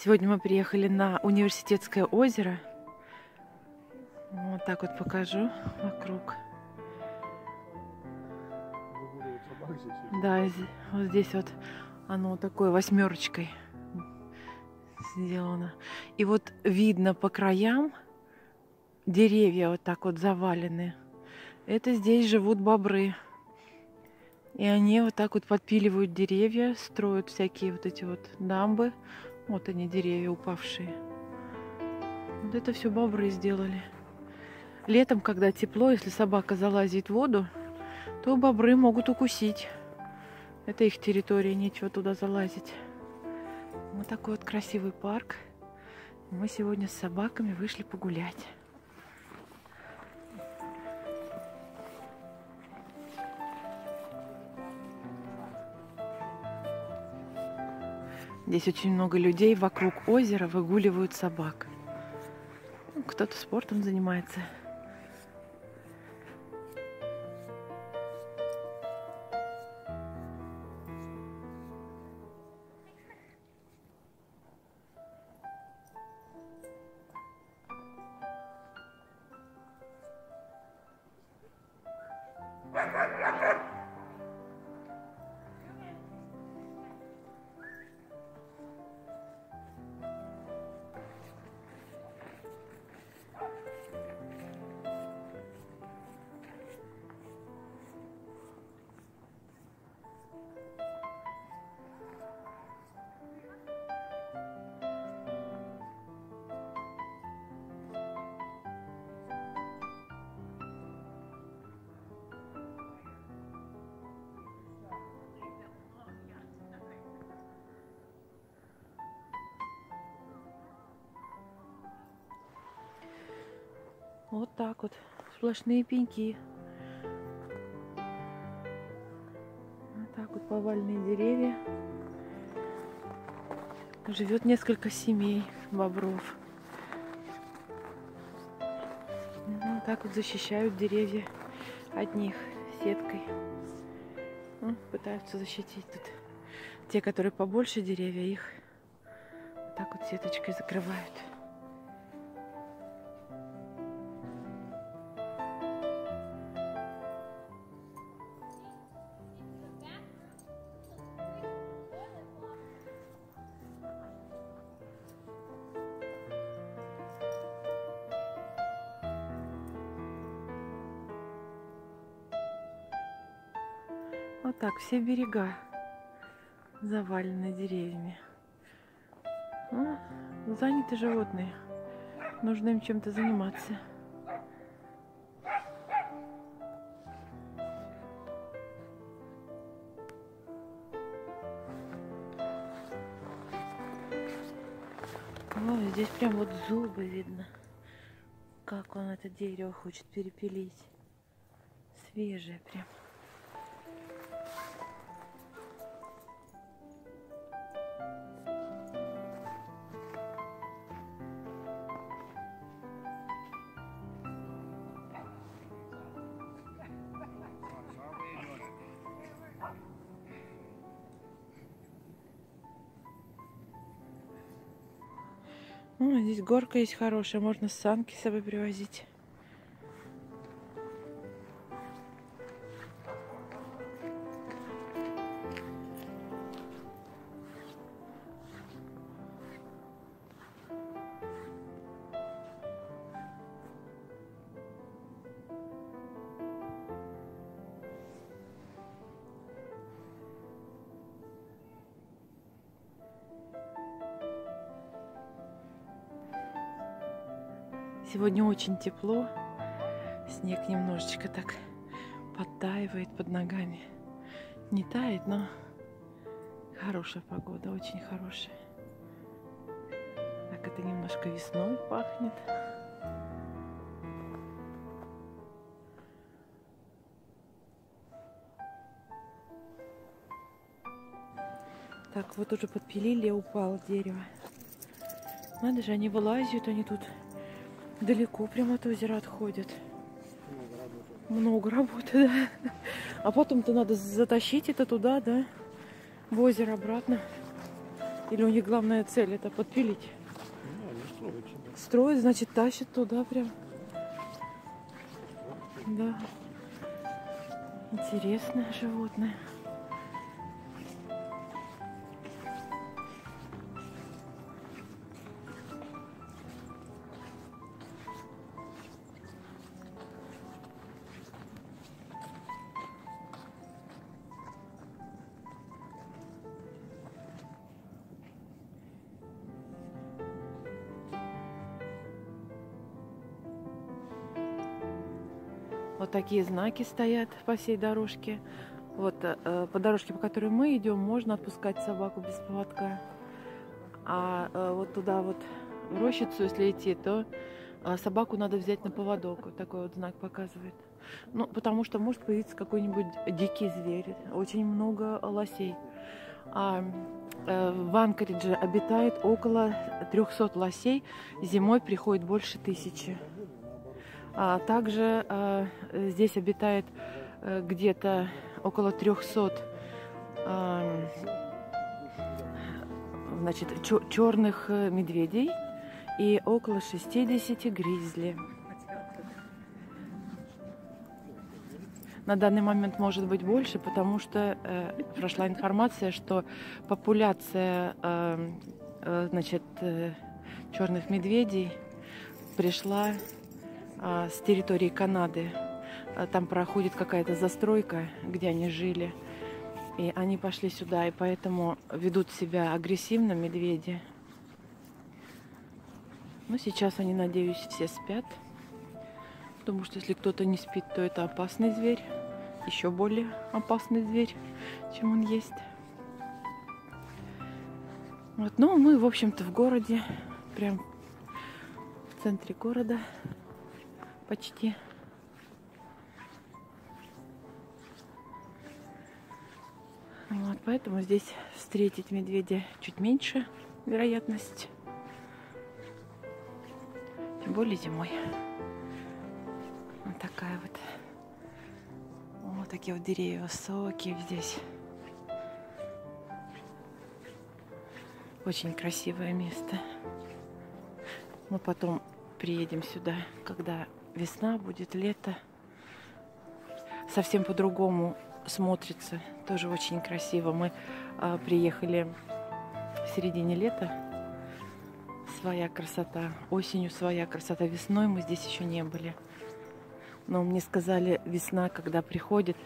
Сегодня мы приехали на университетское озеро. Вот так вот покажу вокруг. Да, вот здесь вот оно такой восьмерочкой сделано. И вот видно по краям деревья вот так вот завалены. Это здесь живут бобры. И они вот так вот подпиливают деревья, строят всякие вот эти вот дамбы. Вот они, деревья упавшие. Вот это все бобры сделали. Летом, когда тепло, если собака залазит в воду, то бобры могут укусить. Это их территория, нечего туда залазить. Вот такой вот красивый парк. Мы сегодня с собаками вышли погулять. Здесь очень много людей вокруг озера выгуливают собак. Ну, кто-то спортом занимается. Вот так вот. Сплошные пеньки. Вот так вот повальные деревья. Живет несколько семей бобров. Ну, вот так вот защищают деревья от них сеткой. Ну, пытаются защитить тут. Те, которые побольше деревья, их вот так вот сеточкой закрывают. Вот так, все берега завалены деревьями. Ну, заняты животные. Нужно им чем-то заниматься. Ой, здесь прям вот зубы видно. Как он это дерево хочет перепилить. Свежее прям. О, здесь горка есть хорошая, можно санки с собой привозить. Сегодня очень тепло. Снег немножечко так подтаивает под ногами. Не тает, но хорошая погода, очень хорошая. Так это немножко весной пахнет. Так, вот уже подпилили, упало дерево. Надо же, они вылазят, они тут далеко прямо от озера отходят. Много работы, да. А потом-то надо затащить это туда, да, в озеро обратно. Или у них главная цель это подпилить? Ну, они строят себя. Строят, значит, тащат туда прям. Да. Интересное животное. Такие знаки стоят по всей дорожке. Вот э, по дорожке, по которой мы идем, можно отпускать собаку без поводка. А э, вот туда вот в рощицу, если идти, то э, собаку надо взять на поводок. Вот такой вот знак показывает. Ну, потому что может появиться какой-нибудь дикий зверь. Очень много лосей. А э, в Анкоридже обитает около 300 лосей. Зимой приходит больше тысячи. А также э, здесь обитает э, где-то около 300 э, значит, черных э, медведей и около 60 гризли. На данный момент может быть больше, потому что э, прошла информация, что популяция э, э, значит, э, черных медведей пришла а, с территории Канады. А, там проходит какая-то застройка, где они жили. И они пошли сюда, и поэтому ведут себя агрессивно медведи. Но сейчас они, надеюсь, все спят. Потому что если кто-то не спит, то это опасный зверь. Еще более опасный зверь, чем он есть. Вот, ну, мы, в общем-то, в городе, прям в центре города почти. Вот, поэтому здесь встретить медведя чуть меньше вероятность. Тем более зимой. Вот такая вот. Вот такие вот деревья высокие здесь. Очень красивое место. Мы потом приедем сюда, когда весна, будет лето. Совсем по-другому смотрится. Тоже очень красиво. Мы а, приехали в середине лета. Своя красота. Осенью своя красота. Весной мы здесь еще не были. Но мне сказали, весна, когда приходит,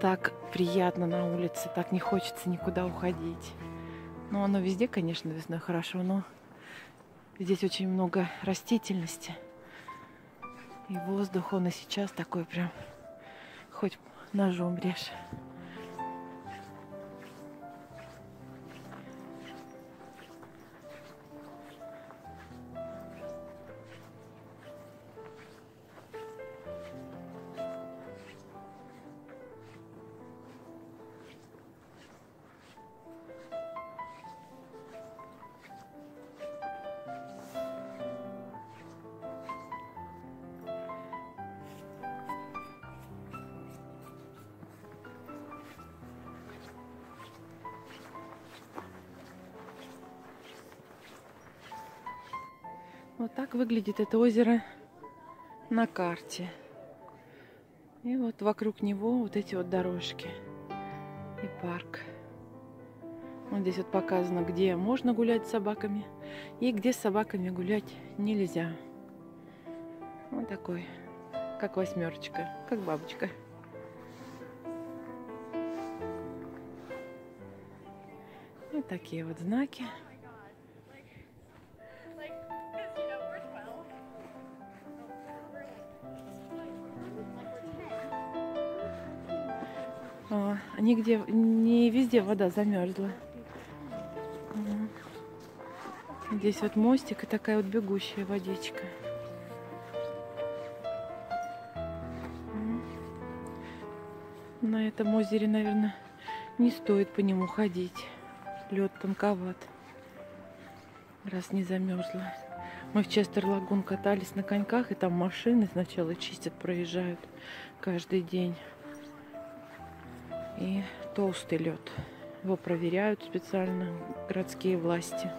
так приятно на улице, так не хочется никуда уходить. Ну, оно везде, конечно, весной хорошо, но здесь очень много растительности. И воздух, он и сейчас такой прям, хоть ножом режь. Вот так выглядит это озеро на карте. И вот вокруг него вот эти вот дорожки и парк. Вот здесь вот показано, где можно гулять с собаками и где с собаками гулять нельзя. Вот такой, как восьмерочка, как бабочка. Вот такие вот знаки. А, нигде, не везде вода замерзла. Здесь вот мостик и такая вот бегущая водичка. На этом озере, наверное, не стоит по нему ходить. Лед тонковат, раз не замерзла. Мы в Честер-Лагун катались на коньках, и там машины сначала чистят, проезжают каждый день и толстый лед. Его проверяют специально городские власти.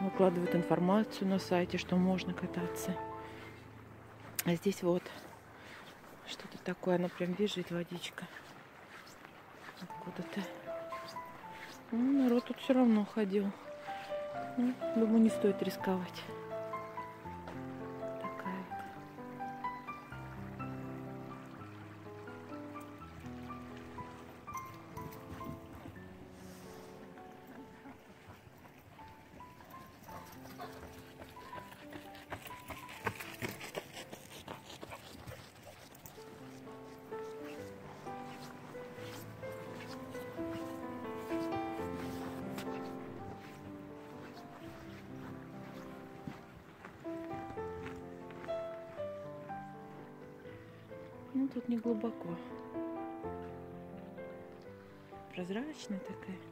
Выкладывают информацию на сайте, что можно кататься. А здесь вот что-то такое, она прям бежит, водичка. Откуда-то. Ну, народ тут все равно ходил. Ну, думаю, не стоит рисковать. Ну, тут не глубоко. Прозрачная такая.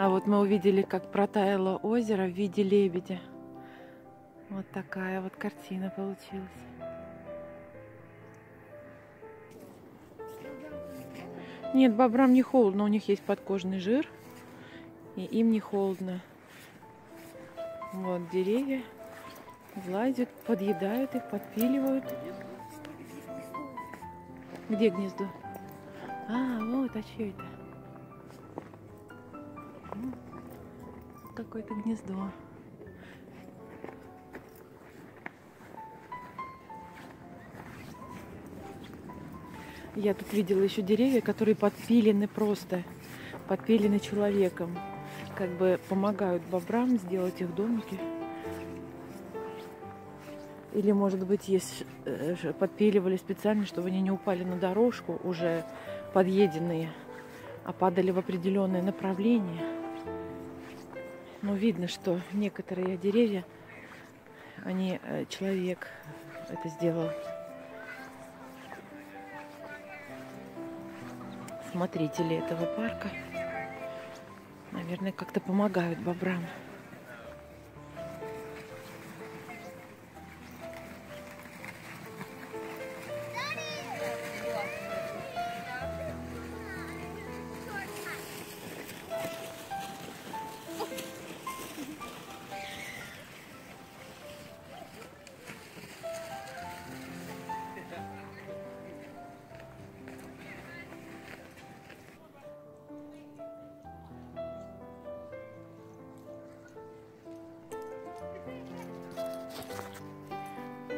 А вот мы увидели, как протаяло озеро в виде лебедя. Вот такая вот картина получилась. Нет, бобрам не холодно, у них есть подкожный жир, и им не холодно. Вот деревья лазят, подъедают их, подпиливают. Где гнездо? А, вот, а чье это? Какое-то гнездо. Я тут видела еще деревья, которые подпилены просто, подпилены человеком. Как бы помогают бобрам сделать их домики. Или, может быть, есть э, подпиливали специально, чтобы они не упали на дорожку, уже подъеденные, а падали в определенное направление. Но видно, что некоторые деревья, они э, человек это сделал. Смотрители этого парка, наверное, как-то помогают бобрам.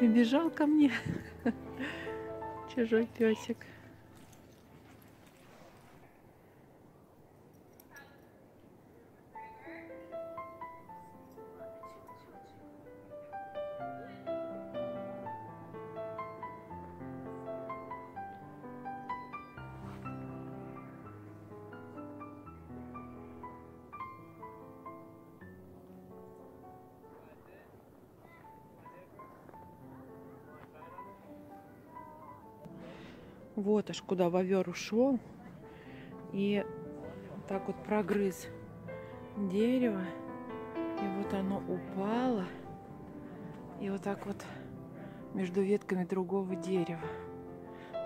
Прибежал ко мне чужой песик. Вот аж куда вовер ушел. И так вот прогрыз дерево. И вот оно упало. И вот так вот между ветками другого дерева.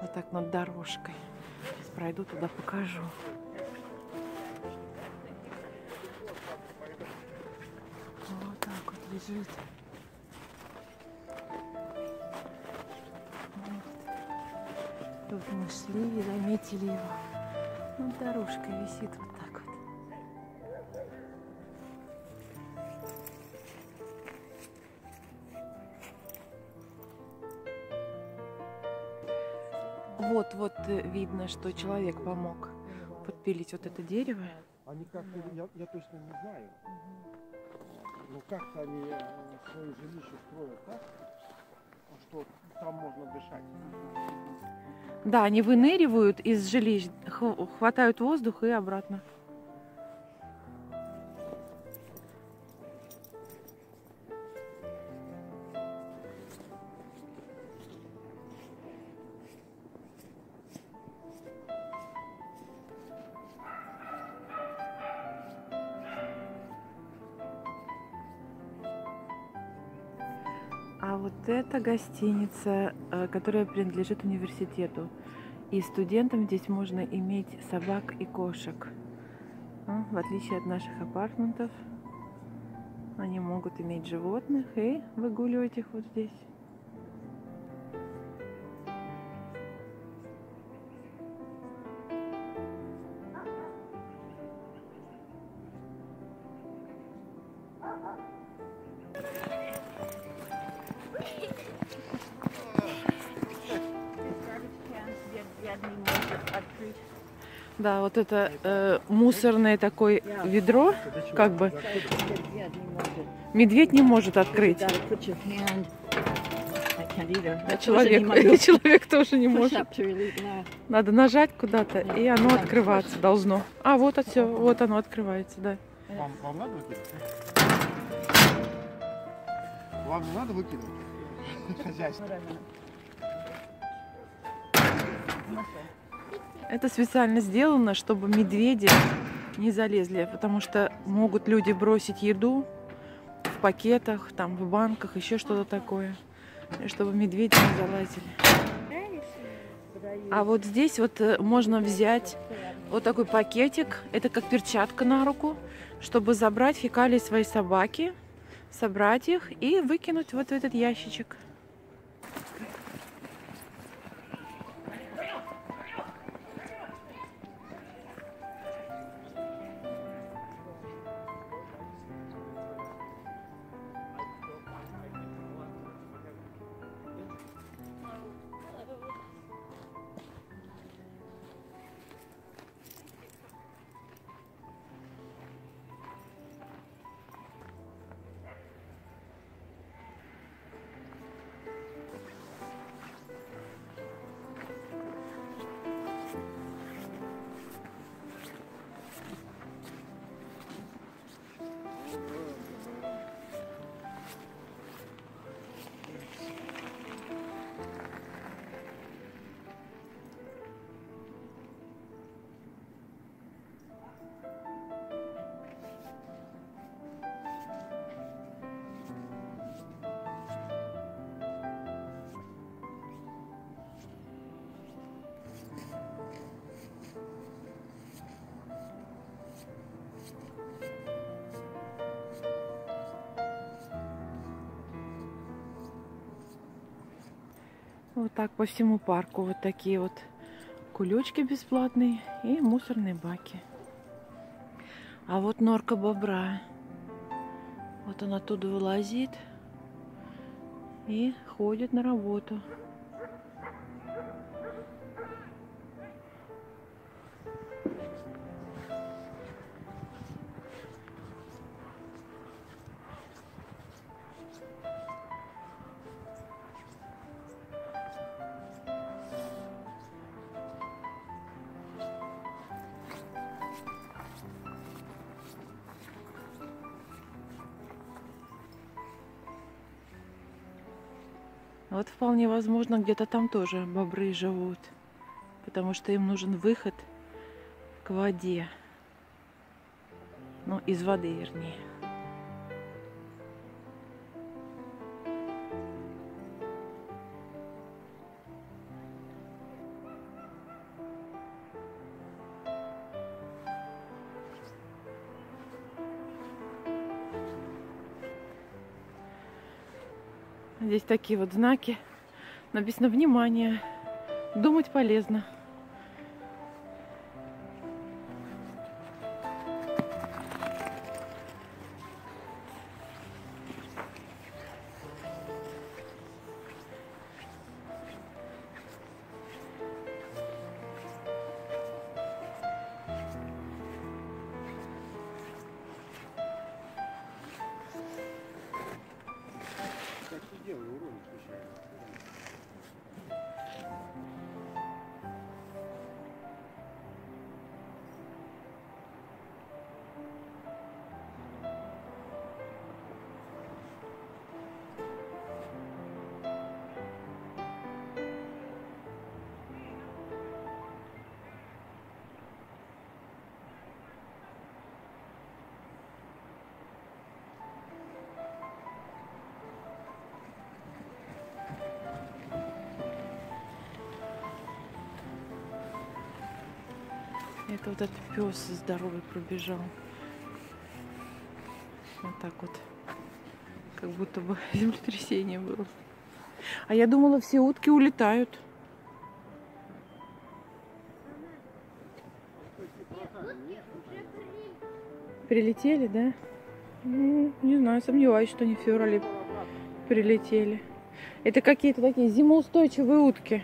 Вот так над дорожкой. Сейчас пройду туда, покажу. Вот так вот лежит. Тут мы и заметили его. Над дорожкой висит вот так вот. Вот, вот э, видно, что человек помог подпилить вот это дерево. Они как-то, я, я точно не знаю, ну как-то они э, свое жилище строят так, что там можно дышать. Да, они выныривают из жилищ, хв- хватают воздух и обратно. А вот это гостиница, э, которая принадлежит университету. И студентам здесь можно иметь собак и кошек. Ну, В отличие от наших апартментов, они могут иметь животных и выгуливать их вот здесь. Да, вот это э, мусорное такое ведро, как бы медведь не может открыть. А человек, человек тоже не может. Надо нажать куда-то, и оно открываться должно. А, вот все, вот оно открывается, да. Вам, вам надо выкинуть? Вам не надо выкинуть? Хозяйство. Это специально сделано, чтобы медведи не залезли, потому что могут люди бросить еду в пакетах, там, в банках, еще что-то такое, чтобы медведи не залазили. А вот здесь вот э, можно взять вот такой пакетик, это как перчатка на руку, чтобы забрать фекалии своей собаки, собрать их и выкинуть вот в этот ящичек. Вот так по всему парку вот такие вот кулечки бесплатные и мусорные баки. А вот норка бобра. Вот он оттуда вылазит и ходит на работу. Вот вполне возможно, где-то там тоже бобры живут. Потому что им нужен выход к воде. Ну, из воды, вернее. Здесь такие вот знаки. Написано «Внимание! Думать полезно». Это вот этот пес здоровый пробежал. Вот так вот. Как будто бы землетрясение было. А я думала, все утки улетают. Прилетели, да? Ну, не знаю, сомневаюсь, что они в феврале прилетели. Это какие-то такие зимоустойчивые утки.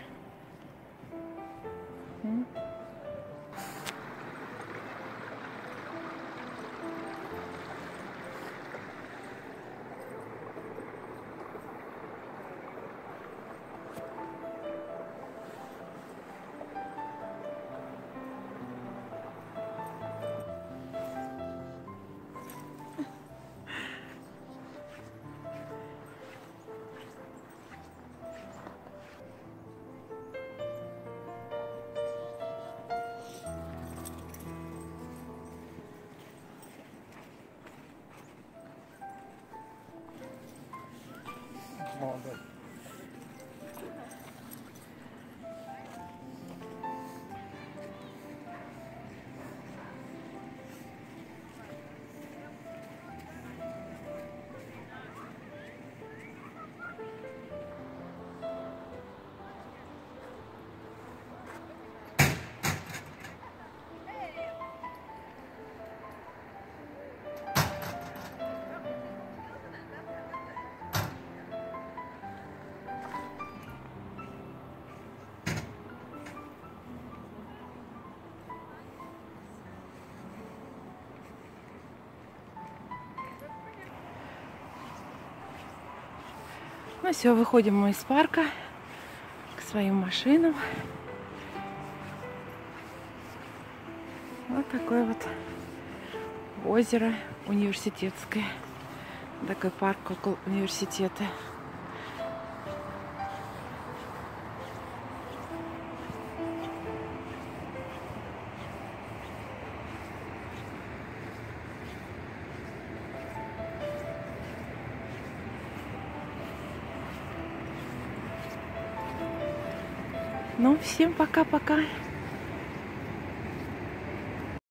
Ну все, выходим мы из парка к своим машинам. Вот такое вот озеро университетское. Такой парк около университета. Всем пока-пока.